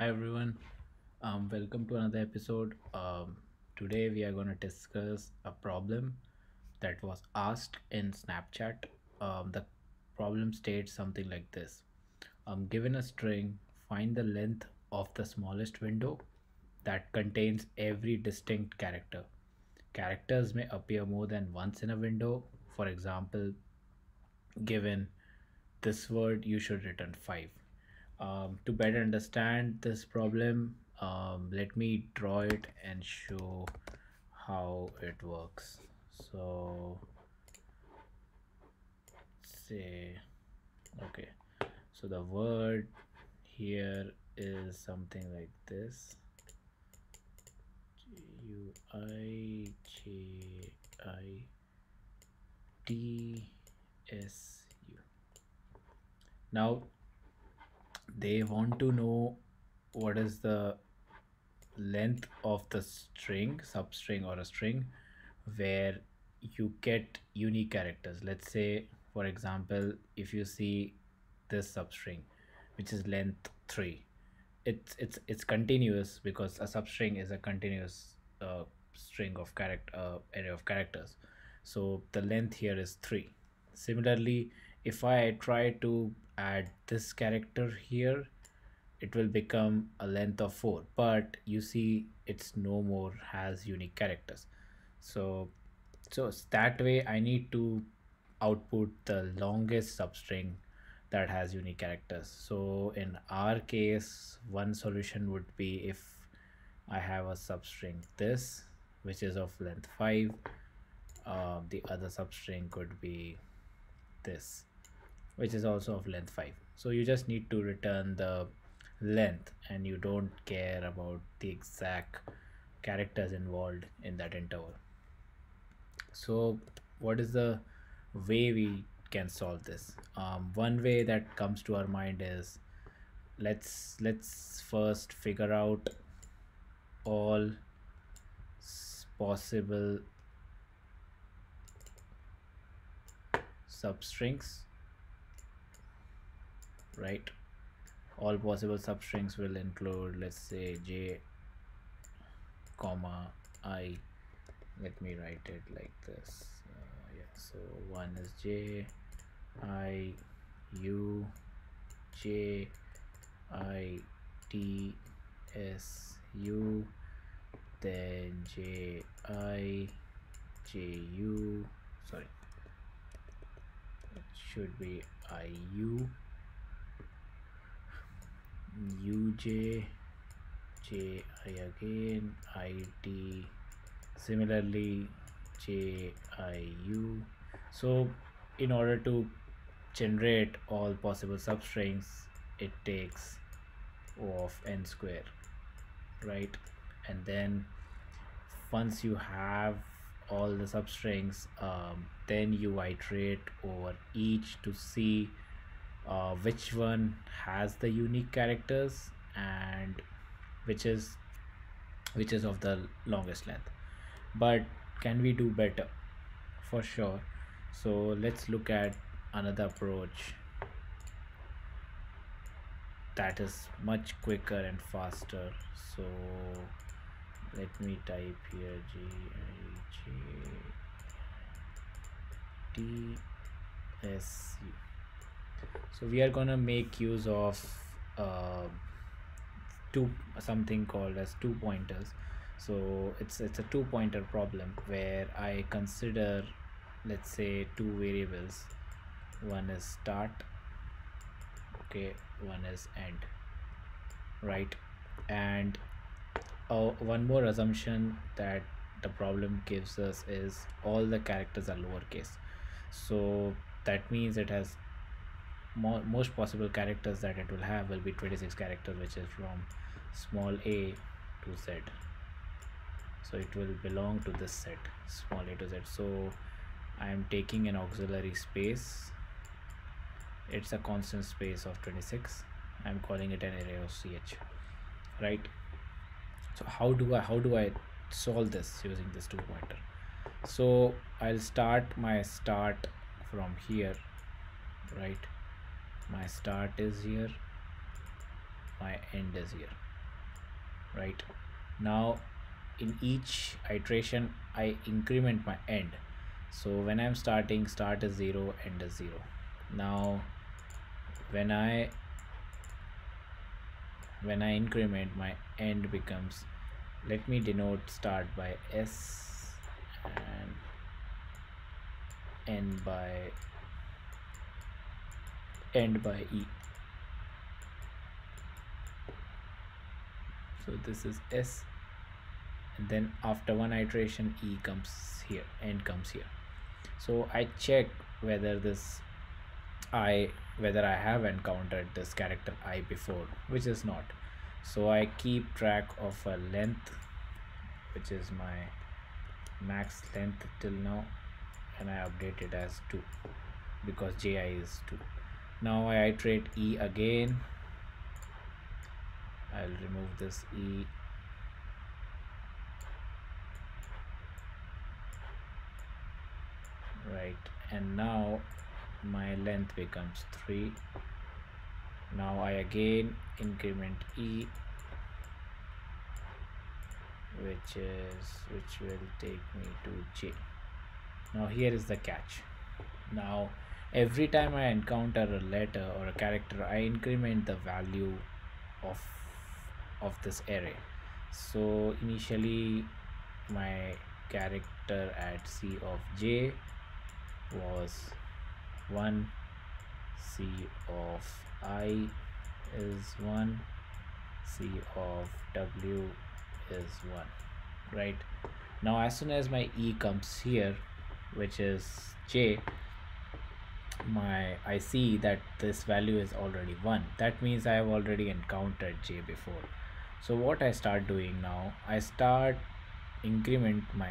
Hi everyone, um, welcome to another episode. Um, today we are going to discuss a problem that was asked in Snapchat. Um, the problem states something like this: um, Given a string, find the length of the smallest window that contains every distinct character. Characters may appear more than once in a window. For example, given this word, you should return 5. Um, to better understand this problem, um, let me draw it and show how it works. So, say, okay, so the word here is something like this U I J I T S U. Now they want to know what is the length of the string, substring or a string where you get unique characters. Let's say, for example, if you see this substring, which is length 3, it's it's it's continuous because a substring is a continuous uh, string of character uh, array of characters so the length here is 3 similarly if i try to add this character here it will become a length of 4 but you see it's no more has unique characters. So so that way i need to output the longest substring that has unique characters. So in our case one solution would be if i have a substring this which is of length 5 uh, the other substring could be this which is also of length 5 so you just need to return the length and you don't care about the exact characters involved in that interval. So what is the way we can solve this? Um, one way that comes to our mind is let's let's first figure out all possible substrings right? All possible substrings will include let's say j comma i. Let me write it like this. Uh, yeah so one is j i u j i t s u then j i j u. Sorry. It should be i u u j i again i t similarly j i u. So in order to generate all possible substrings it takes o of n square right? And then once you have all the substrings um, then you iterate over each to see uh, which one has the unique characters and which is which is of the longest length. But can we do better? For sure. So let's look at another approach. That is much quicker and faster. So let me type here g i j t s u so we are gonna make use of uh, two something called as two pointers. So it's it's a two pointer problem where i consider let's say two variables. One is start okay one is end right? And uh, one more assumption that the problem gives us is all the characters are lowercase. So that means it has mo- most possible characters that it will have will be 26 characters which is from small a to z. So it will belong to this set small a to z. So i am taking an auxiliary space. It's a constant space of 26 i'm calling it an array of ch right? So how do i how do i solve this using this two pointer? So i'll start my start from here right my start is here. My end is here. Right? Now in each iteration I increment my end. So when I'm starting start is 0 end is 0 now when I when I increment my end becomes let me denote start by S and end by end by E. So this is S and then after one iteration E comes here end comes here. So I check whether this I whether I have encountered this character I before which is not. So I keep track of a length which is my max length till now and I update it as 2 because ji is 2 now I iterate e again. I'll remove this e. Right and now my length becomes 3 now I again increment E which is which will take me to J. Now here is the catch. Now every time I encounter a letter or a character I increment the value of of this array. So initially my character at C of J was 1 c of i is 1 c of w is 1 right? Now as soon as my e comes here which is j my I see that this value is already 1 that means I have already encountered j before. So what I start doing now I start increment my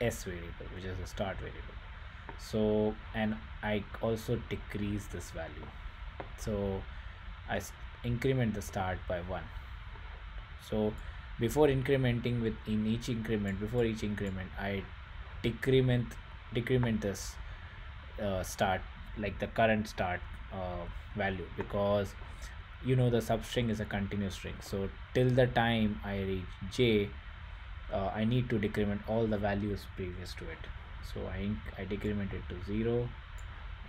s variable which is the start variable. So and I also decrease this value. So I increment the start by 1 so before incrementing with in each increment before each increment I decrement decrement this uh, start like the current start uh, value because you know the substring is a continuous string. So till the time I reach j uh, I need to decrement all the values previous to it. So I, I decrement it to 0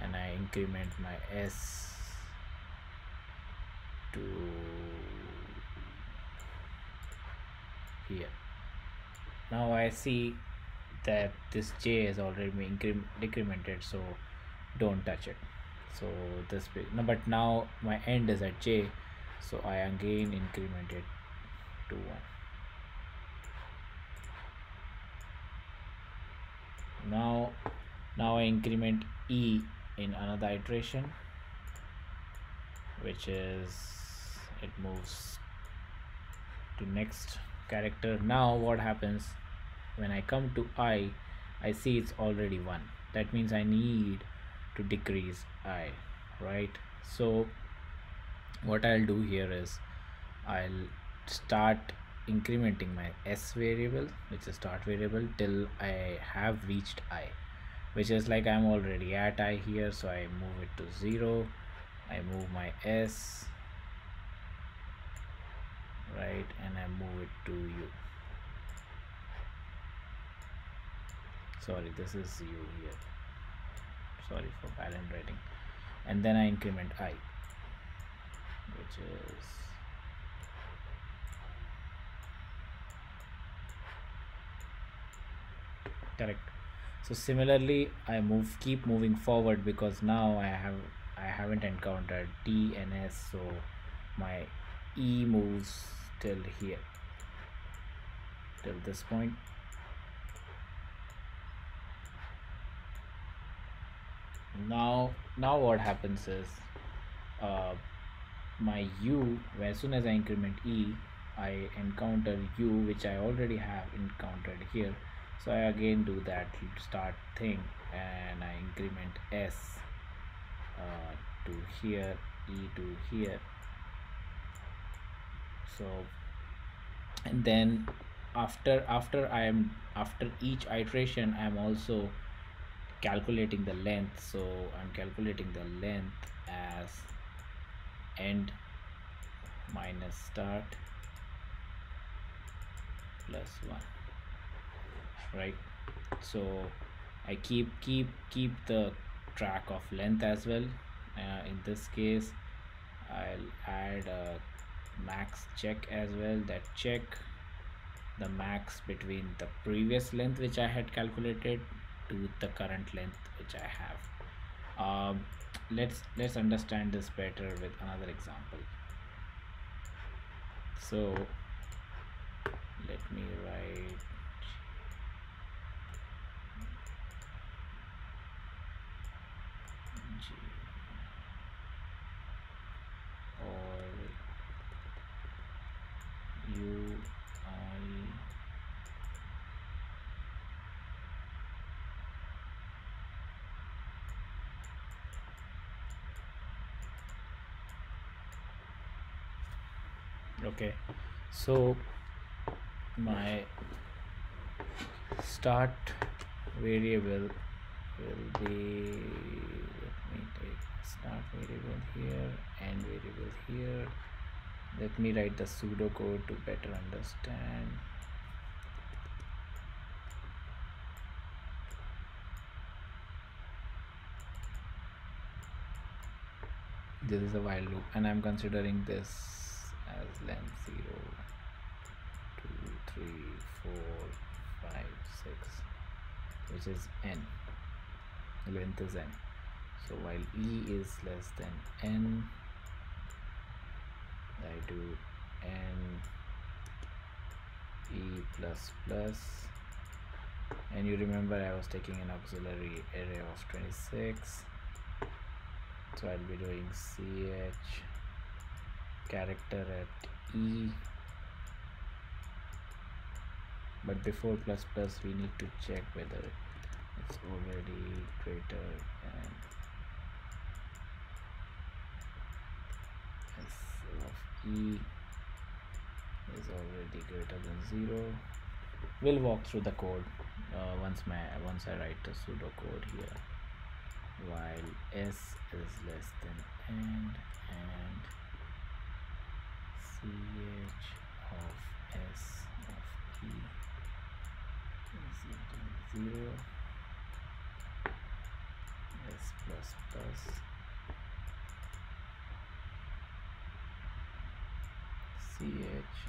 and I increment my S to here. Now I see that this J is already been decremented so don't touch it. So this no but now my end is at J. So I again increment it to 1 now now I increment E in another iteration which is it moves to next character. Now what happens? When I come to I I see it's already 1 that means I need to decrease I right? So what I'll do here is I'll start incrementing my s variable which is start variable till I have reached i which is like I'm already at i here so I move it to 0 I move my s right and I move it to u. Sorry this is u here sorry for bad handwriting and then I increment i which is correct. So similarly I move keep moving forward because now I have I haven't encountered T and S so my E moves till here till this point now now what happens is uh, my U as soon as I increment E I encounter U which I already have encountered here. So I again do that start thing and I increment S uh, to here E to here. So and then after after I am after each iteration I am also calculating the length so I'm calculating the length as end minus start plus 1 right? So I keep keep keep the track of length as well. Uh, in this case I'll add a max check as well. That check the max between the previous length which I had calculated to the current length which I have. Um, let's let's understand this better with another example. So let me write G or U I okay. So my start variable will be let me take start variable here and variable here. Let me write the pseudocode to better understand. This is a while loop and I'm considering this length 0 2 3 4 5 6 which is n. Length is n. So while e is less than n I do n e plus plus. And you remember I was taking an auxiliary array of 26 so I'll be doing ch character at e but before plus plus we need to check whether it's already greater than s of e is already greater than 0 we'll walk through the code uh, once my once I write the pseudo code here. While s is less than n and ch of s of e is equal to 0 s plus plus ch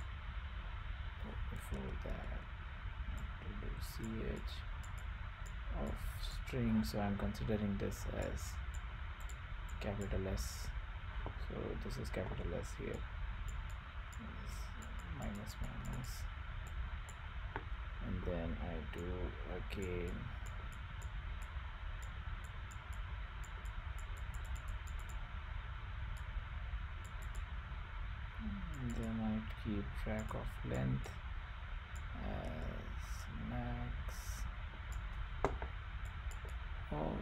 before that to do ch of string. So I'm considering this as capital S. So this is capital S here minus minus. And then I do again and then I keep track of length as max of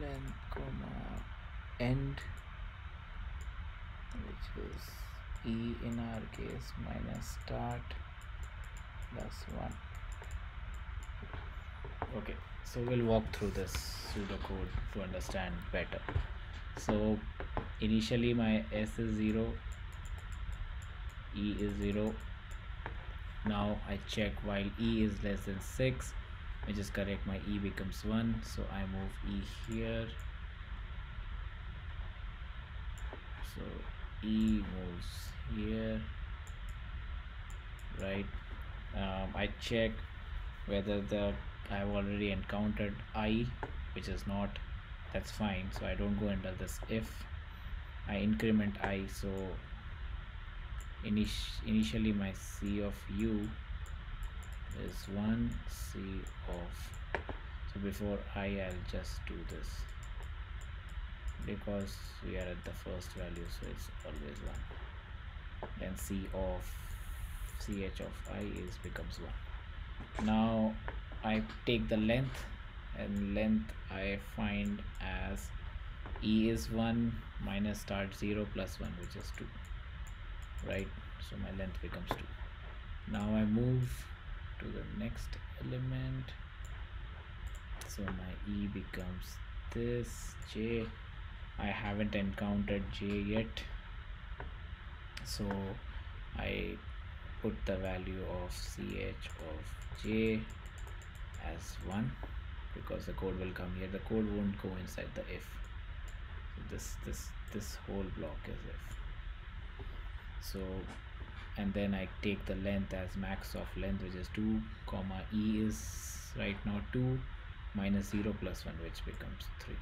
length comma end which is e in our case minus start plus 1 okay so we'll walk through this pseudocode to understand better. So initially my s is 0 e is 0 now I check while e is less than 6 I just correct my e becomes 1 so I move e here. So e moves here. Right. Um, I check whether the I've already encountered i which is not that's fine. So I don't go under this if. I increment i so init initially my c of u is 1 c of so before i I'll just do this because we are at the first value so it's always 1 then c of ch of i is becomes 1 now I take the length and length I find as e is 1 minus start 0 plus 1 which is 2 right? So my length becomes 2 now I move to the next element. So my e becomes this j I haven't encountered j yet. So I put the value of ch of j as 1 because the code will come here. The code won't go inside the if. So this this this whole block is if. So and then I take the length as max of length which is 2 comma e is right now 2 minus 0 plus 1 which becomes 3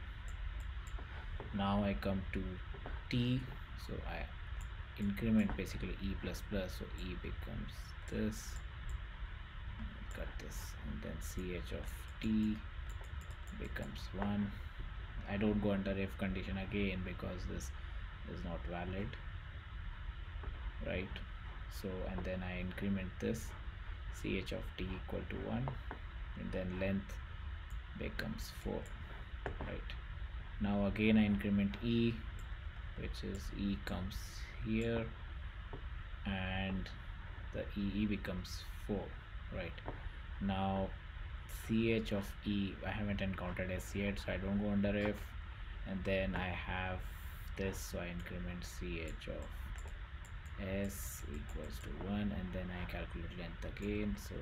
now I come to t so I increment basically e plus plus so e becomes this. Cut this and then ch of t becomes 1 I don't go under if condition again because this is not valid right? So and then I increment this. Ch of t equal to 1 and then length becomes 4 right now again I increment e which is e comes here and the e becomes 4 right? Now ch of e I haven't encountered s yet so I don't go under if and then I have this so I increment ch of s equals to 1 and then I calculate length again so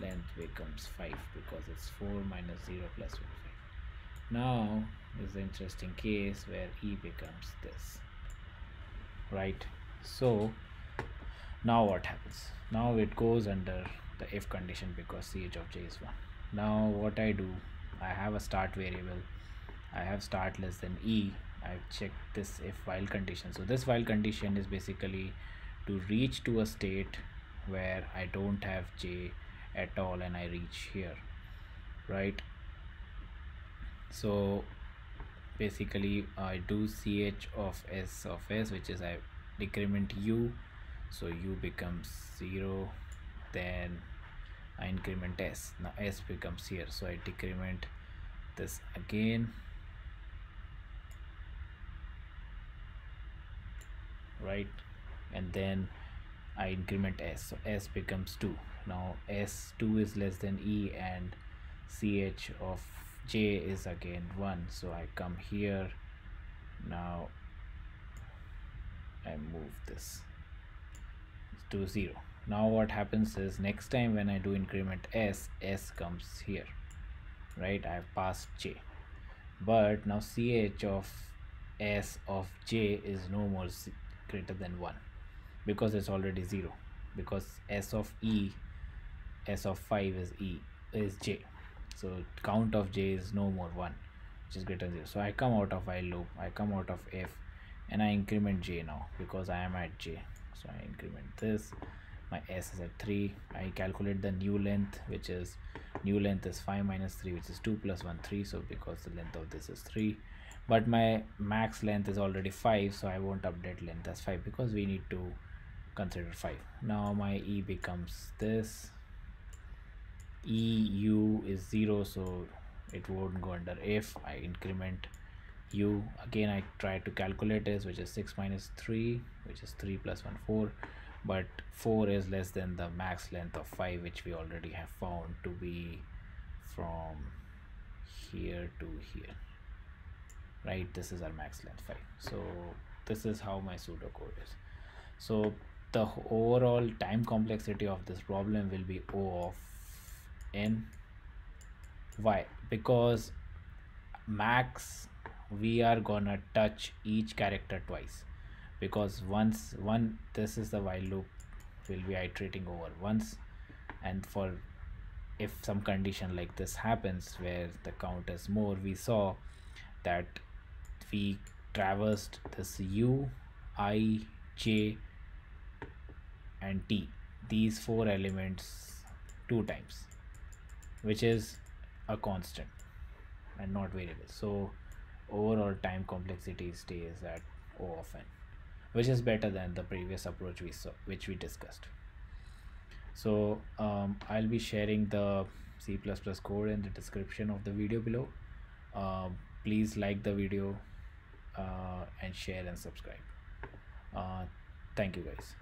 length becomes 5 because it's 4 minus 0 plus 1 5 now is the interesting case where e becomes this right? So now what happens? Now it goes under the if condition because ch of j is 1 now what I do? I have a start variable. I have start less than e. I've checked this if while condition. So this while condition is basically to reach to a state where I don't have j at all and I reach here right so basically I do ch of s of s which is I decrement u. So u becomes 0 then I increment s. Now s becomes here. So I decrement this again. Right? And then I increment s. So s becomes 2 now s2 is less than e and ch of j is again 1 so I come here. Now I move this to 0 now what happens is next time when I do increment s s comes here right? I've passed j. But now ch of s of j is no more greater than 1 because it's already 0 because s of e s of 5 is e is j so count of j is no more 1 which is greater than 0 so I come out of while loop I come out of f and I increment j now because I am at j. So I increment this my s is at 3 I calculate the new length which is new length is 5 minus 3 which is 2 plus 1 3 so because the length of this is 3 but my max length is already 5 so I won't update length as 5 because we need to consider 5 now my e becomes this eu is 0 so it won't go under. If I increment u again I try to calculate this which is 6 minus 3 which is 3 plus 1 4 but 4 is less than the max length of 5 which we already have found to be from here to here. Right? This is our max length 5 so this is how my pseudocode is. So the overall time complexity of this problem will be o of n why? Because max we are gonna touch each character twice. Because once one this is the while loop will be iterating over once. And for if some condition like this happens where the count is more we saw that we traversed this u i j and t. These four elements two times which is a constant and not variable. So overall time complexity stays at o of n which is better than the previous approach we saw which we discussed. So um, I'll be sharing the C++ code in the description of the video below. Um, please like the video uh, and share and subscribe. Uh, thank you guys